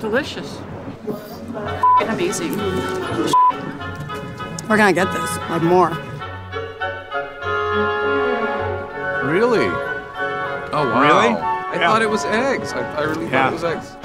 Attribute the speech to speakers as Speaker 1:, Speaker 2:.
Speaker 1: Delicious. Amazing.
Speaker 2: We're gonna get this, like more.
Speaker 3: Really? Oh wow.
Speaker 4: Really?
Speaker 3: I
Speaker 4: Yeah.
Speaker 3: thought it was eggs. I, I really
Speaker 4: Yeah.
Speaker 3: thought it was eggs.